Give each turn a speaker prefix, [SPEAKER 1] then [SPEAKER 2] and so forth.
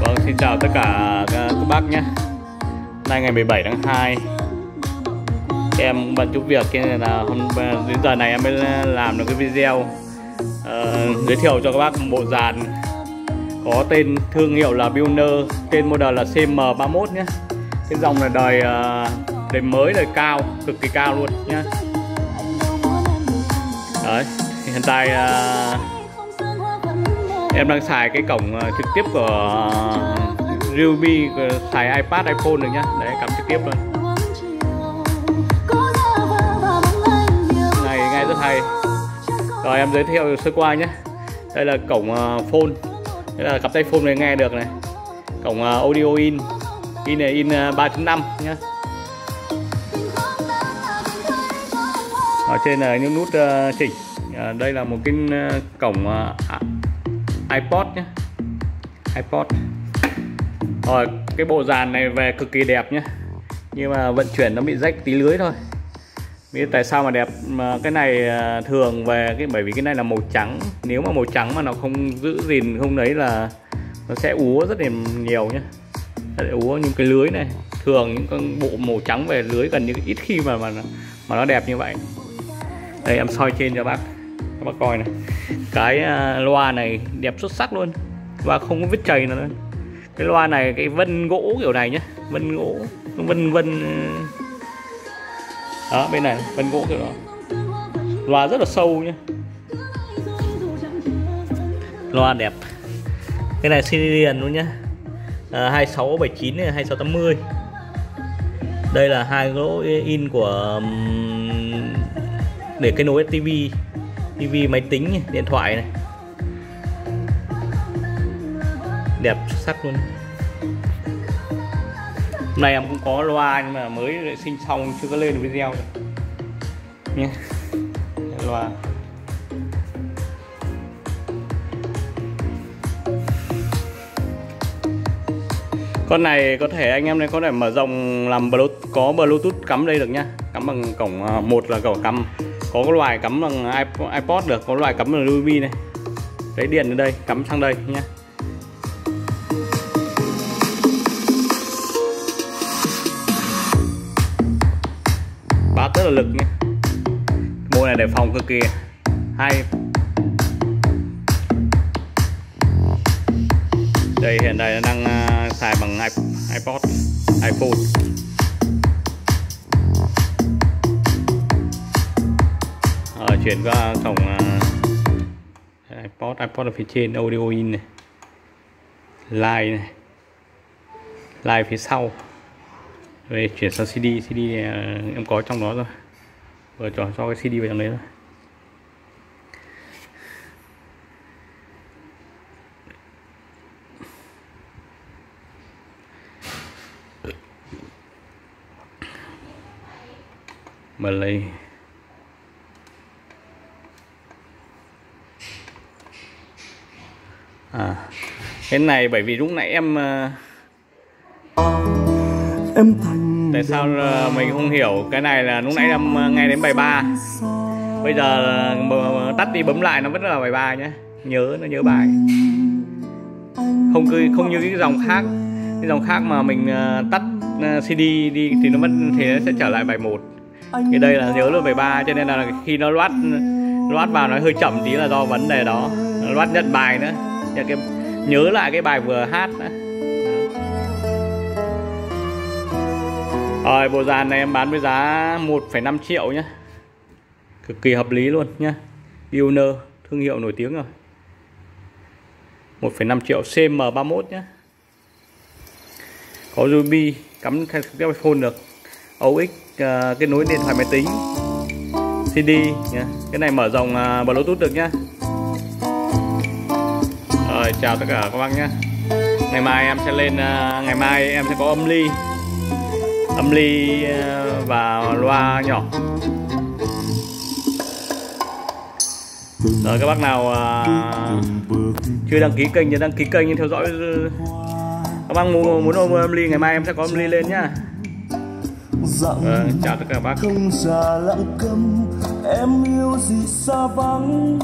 [SPEAKER 1] Vâng, xin chào tất cả các bác nhé. Nay ngày 17 tháng 2 Em bận chút việc nên là hôm đến giờ này em mới làm được cái video uh, Giới thiệu cho các bác một bộ dàn Có tên thương hiệu là Builder Tên model là CM31 nhé. Cái dòng là đời uh, đời mới, đời cao, cực kỳ cao luôn nhé. Đấy, hiện tại uh, em đang xài cái cổng ờ, trực tiếp của ờ, Ruby ờ, xài iPad, iPhone được nhá. Đấy cắm trực tiếp luôn. Này nghe rất hay. Rồi em giới thiệu sơ qua nhé. Đây là cổng phone. Đây là cặp tay phone này nghe được này. Cổng audio in. In này in 3.5 nhá. Ở trên là những nút chỉnh. Đây là một cái cổng iPod nhé iPod. Rồi, cái bộ dàn này về cực kỳ đẹp nhé nhưng mà vận chuyển nó bị rách tí lưới thôi. Biết tại sao mà đẹp? Mà cái này à, thường về cái, bởi vì cái này là màu trắng. Nếu mà màu trắng mà nó không giữ gìn, không đấy là nó sẽ úa rất là nhiều nhé rất úa những cái lưới này. Thường những con bộ màu trắng về lưới gần như ít khi mà mà mà nó đẹp như vậy. Đây, em soi trên cho bác các bác coi này. Cái à, loa này đẹp xuất sắc luôn. Và không có vết chày nữa. Cái loa này cái vân gỗ kiểu này nhá. Vân gỗ vân vân đó bên này vân gỗ kiểu đó. Loa rất là sâu nhá. Loa đẹp. Cái này xin liền luôn nhá. À, 2679 này 2680 đây là hai lỗ in của để kết nối TV TV, máy tính điện thoại này. Đẹp sắc luôn. Hôm nay em cũng có loa nhưng mà mới vệ sinh xong, chưa có lên video được. Nhé. Loa. Con này có thể anh em này có thể mở rộng làm bluetooth, có bluetooth cắm đây được nhá. Cắm bằng cổng à, một là cổng cắm có cái loại cắm bằng iPod được, có loại cắm bằng USB này. Lấy điện ở đây, cắm sang đây nhé. Bát rất là lực nhé. Bộ này để phòng cực kỳ, hay. Đây, hiện tại đang à, xài bằng iPod, iPhone. Chuyển qua cổng uh, à, iPod iPod ở phía trên audio in này live này live phía sau. Về chuyển sang CD CD này, uh, em có trong đó rồi. Vừa chọn cho cái CD vào trong đấy rồi lấy à cái này bởi vì lúc nãy em em thành tại sao mình không hiểu? Cái này là lúc nãy em nghe đến bài ba. bây giờ tắt đi bấm lại nó vẫn là bài ba nhé nhớ nó nhớ bài. Không cứ không như cái dòng khác. Cái dòng khác mà mình tắt CD đi thì nó vẫn thì nó sẽ trở lại bài một. Cái đây là nhớ luôn bài ba cho nên là khi nó loát loát vào nó hơi chậm tí là do vấn đề đó. Loát nhận bài nữa nhớ, cái nhớ lại cái bài vừa hát nữa. Rồi bộ dàn này em bán với giá 1,5 triệu nhé Cực kỳ hợp lý luôn nhá. Uner thương hiệu nổi tiếng rồi. 1,5 triệu CM31 nhé Có Ruby cắm theo phone được. Ox uh, à, kết nối điện thoại máy tính. CD nhá. Cái này mở rộng uh, à, Bluetooth được nhá rồi chào tất cả các bác nhé. Ngày mai em sẽ lên uh, ngày mai em sẽ có âm ly. Âm ly uh, và loa nhỏ. Rồi các bác nào chưa đăng ký kênh thì đăng ký kênh theo dõi các bác muốn muốn ôm âm ly ngày mai em sẽ có âm ly lên nhá. Vâng, chào tất cả các bác.
[SPEAKER 2] không già lặng câm em yêu gì xa vắng